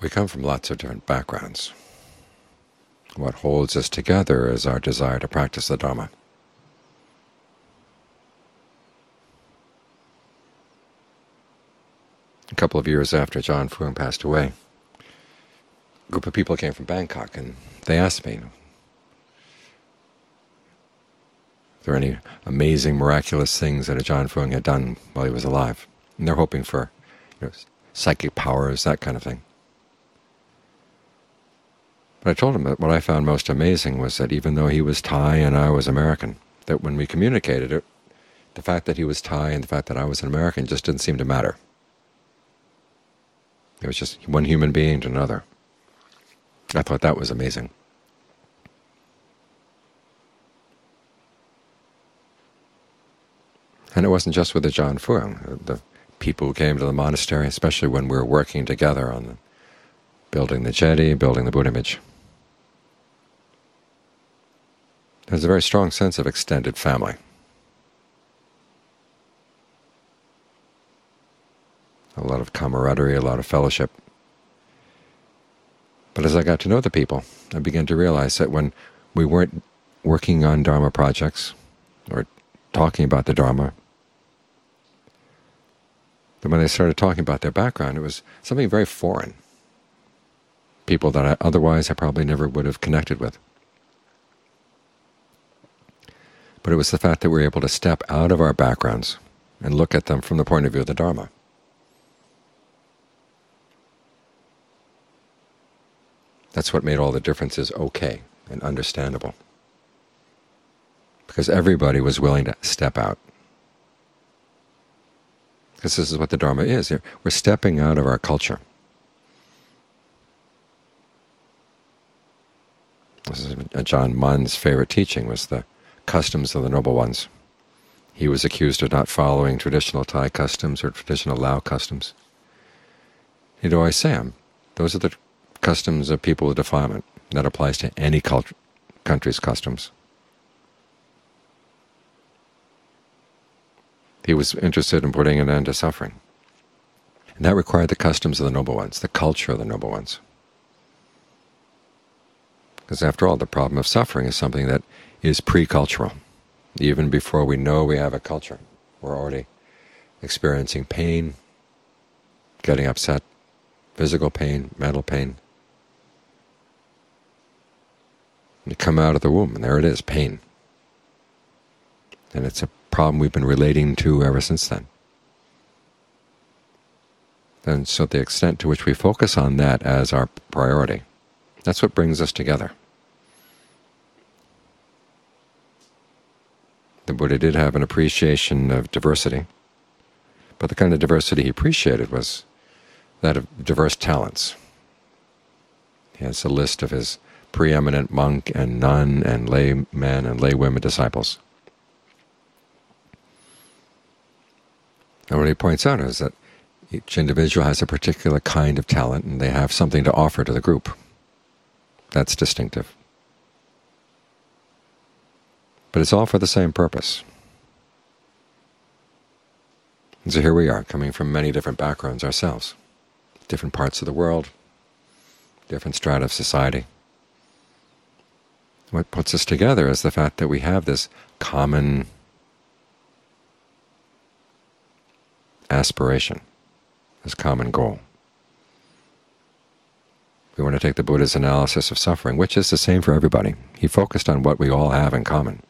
We come from lots of different backgrounds. What holds us together is our desire to practice the Dharma. A couple of years after Ajaan Fuang passed away, a group of people came from Bangkok and they asked me, Are there any amazing, miraculous things that Ajaan Fuang had done while he was alive? And they're hoping for you know, psychic powers, that kind of thing. But I told him that what I found most amazing was that even though he was Thai and I was American, that when we communicated it, the fact that he was Thai and the fact that I was an American just didn't seem to matter. It was just one human being to another. I thought that was amazing. And it wasn't just with the Ajaan Fuang. The people who came to the monastery, especially when we were working together on building the jetty, building the Buddha image. There's a very strong sense of extended family. A lot of camaraderie, a lot of fellowship. But as I got to know the people, I began to realize that when we weren't working on Dharma projects or talking about the Dharma, that when they started talking about their background, it was something very foreign, people that I, otherwise I probably never would have connected with. But it was the fact that we were able to step out of our backgrounds and look at them from the point of view of the Dharma. That's what made all the differences okay and understandable, because everybody was willing to step out because this is what the Dharma is. We're stepping out of our culture. This is Ajaan Mun's favorite teaching was the customs of the noble ones. He was accused of not following traditional Thai customs or traditional Lao customs. He'd always say, um, those are the customs of people with defilement. That applies to any country's customs. He was interested in putting an end to suffering. And that required the customs of the noble ones, the culture of the noble ones. Because after all, the problem of suffering is something that is pre-cultural. Even before we know we have a culture, we're already experiencing pain, getting upset, physical pain, mental pain. You come out of the womb, and there it is, pain. And it's a problem we've been relating to ever since then. And so the extent to which we focus on that as our priority, that's what brings us together. The Buddha did have an appreciation of diversity, but the kind of diversity he appreciated was that of diverse talents. He has a list of his preeminent monk and nun and laymen and laywomen disciples. And what he points out is that each individual has a particular kind of talent and they have something to offer to the group. That's distinctive. But it's all for the same purpose. And so here we are, coming from many different backgrounds ourselves, different parts of the world, different strata of society. What puts us together is the fact that we have this common aspiration, this common goal. We want to take the Buddha's analysis of suffering, which is the same for everybody. He focused on what we all have in common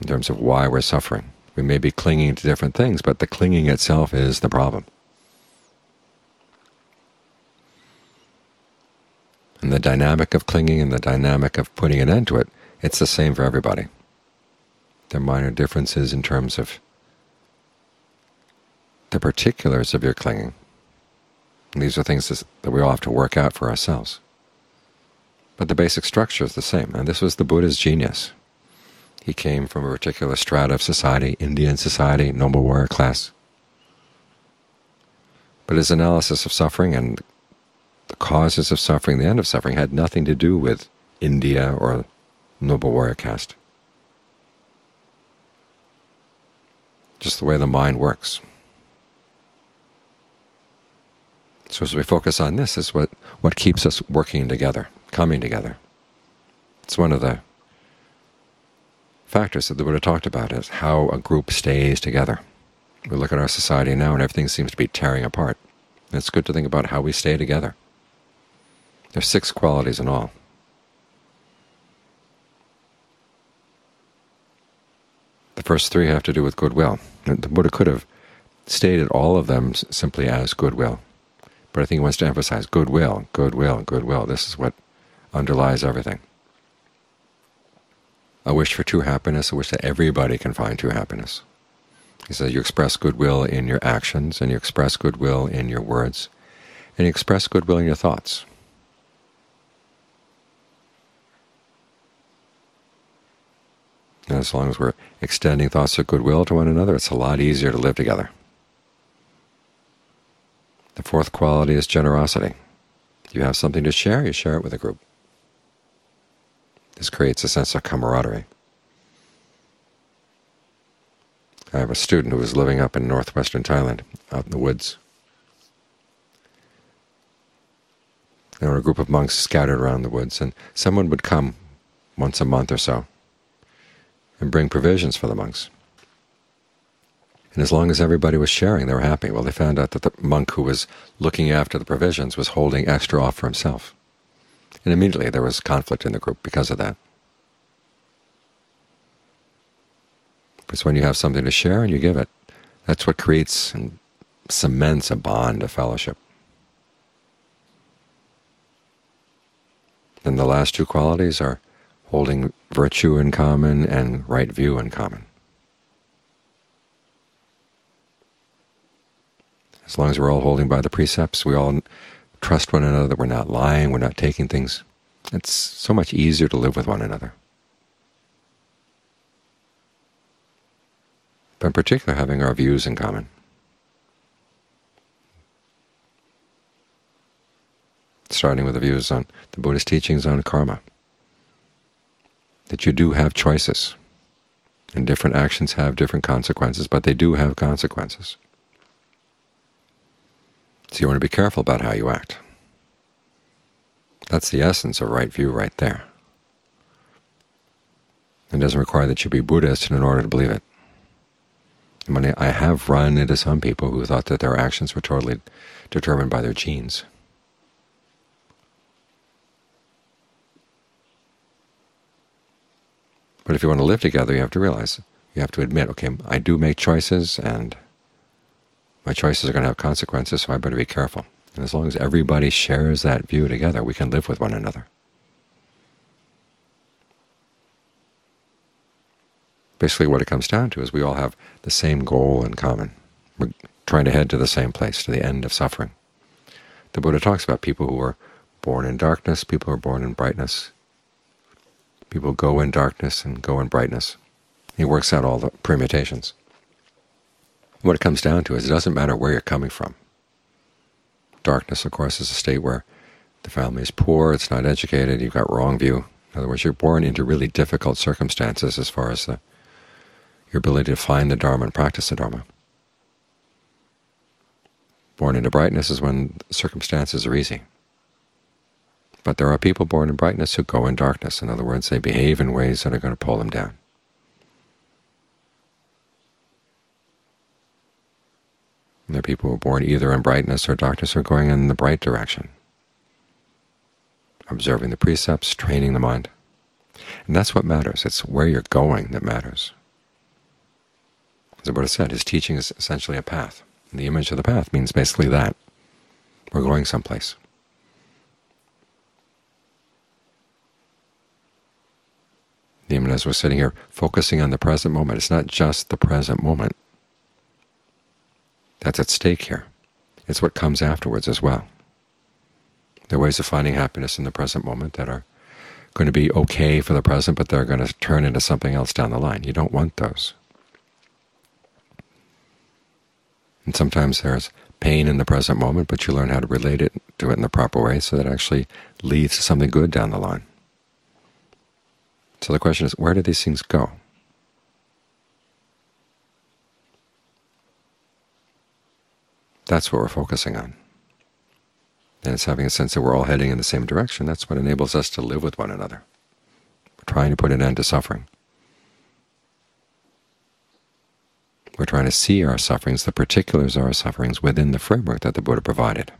in terms of why we're suffering. We may be clinging to different things, but the clinging itself is the problem. And the dynamic of clinging and the dynamic of putting an end to it, it's the same for everybody. There are minor differences in terms of the particulars of your clinging. And these are things that we all have to work out for ourselves. But the basic structure is the same, and this was the Buddha's genius. He came from a particular strata of society, Indian society, noble warrior class. But his analysis of suffering and the causes of suffering, the end of suffering, had nothing to do with India or noble warrior caste. Just the way the mind works. So as we focus on this, is what, what keeps us working together, coming together. It's one of the factors that the Buddha talked about is how a group stays together. We look at our society now and everything seems to be tearing apart. And it's good to think about how we stay together. There's six qualities in all. The first three have to do with goodwill. The Buddha could have stated all of them simply as goodwill. But I think he wants to emphasize goodwill, goodwill, goodwill. This is what underlies everything. A wish for true happiness, a wish that everybody can find true happiness. He says you express goodwill in your actions, and you express goodwill in your words, and you express goodwill in your thoughts. And as long as we're extending thoughts of goodwill to one another, it's a lot easier to live together. The fourth quality is generosity. You have something to share, you share it with a group. This creates a sense of camaraderie. I have a student who was living up in northwestern Thailand, out in the woods. There were a group of monks scattered around the woods, and someone would come once a month or so and bring provisions for the monks. And as long as everybody was sharing, they were happy. Well, they found out that the monk who was looking after the provisions was holding extra off for himself. And immediately there was conflict in the group because of that. Because when you have something to share and you give it, that's what creates and cements a bond of fellowship. And the last two qualities are holding virtue in common and right view in common. As long as we're all holding by the precepts, we all trust one another, that we're not lying, we're not taking things, it's so much easier to live with one another. But in particular, having our views in common. Starting with the views on the Buddhist teachings on karma, that you do have choices, and different actions have different consequences, but they do have consequences. So you want to be careful about how you act. That's the essence of right view right there. It doesn't require that you be Buddhist in order to believe it. I have run into some people who thought that their actions were totally determined by their genes. But if you want to live together, you have to realize, you have to admit, okay, I do make choices, and my choices are going to have consequences, so I better be careful. And as long as everybody shares that view together, we can live with one another. Basically what it comes down to is we all have the same goal in common. We're trying to head to the same place, to the end of suffering. The Buddha talks about people who are born in darkness, people who are born in brightness. People go in darkness and go in brightness. He works out all the permutations. What it comes down to is it doesn't matter where you're coming from. Darkness, of course, is a state where the family is poor, it's not educated, you've got wrong view. In other words, you're born into really difficult circumstances as far as the, your ability to find the Dharma and practice the Dharma. Born into brightness is when circumstances are easy. But there are people born in brightness who go in darkness. In other words, they behave in ways that are going to pull them down. And there are people who are born either in brightness or darkness or going in the bright direction, observing the precepts, training the mind. And that's what matters. It's where you're going that matters. As the Buddha said, his teaching is essentially a path. And the image of the path means basically that. We're going someplace. Even as we're sitting here focusing on the present moment, it's not just the present moment. That's at stake here. It's what comes afterwards as well. There are ways of finding happiness in the present moment that are going to be okay for the present, but they're going to turn into something else down the line. You don't want those. And sometimes there's pain in the present moment, but you learn how to relate it to it in the proper way so that it actually leads to something good down the line. So the question is, where do these things go? That's what we're focusing on. And it's having a sense that we're all heading in the same direction, that's what enables us to live with one another. We're trying to put an end to suffering. We're trying to see our sufferings, the particulars of our sufferings, within the framework that the Buddha provided.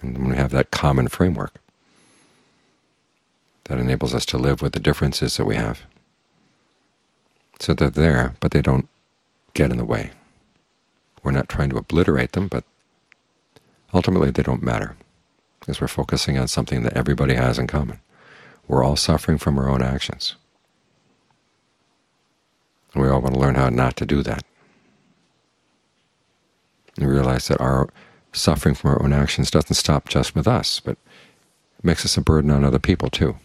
And when we have that common framework, that enables us to live with the differences that we have. So they're there, but they don't get in the way. We're not trying to obliterate them, but ultimately they don't matter, because we're focusing on something that everybody has in common. We're all suffering from our own actions. We all want to learn how not to do that. And realize that our suffering from our own actions doesn't stop just with us, but it makes us a burden on other people too.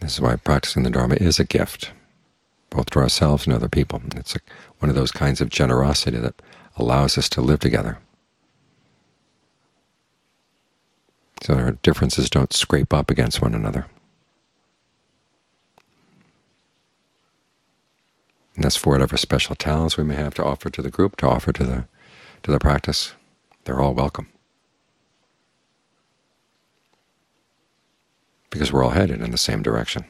This is why practicing the Dharma is a gift, both to ourselves and other people. It's a, one of those kinds of generosity that allows us to live together. So our differences don't scrape up against one another. And that's for whatever special talents we may have to offer to the group, to offer to the to the practice. They're all welcome. Because we're all headed in the same direction.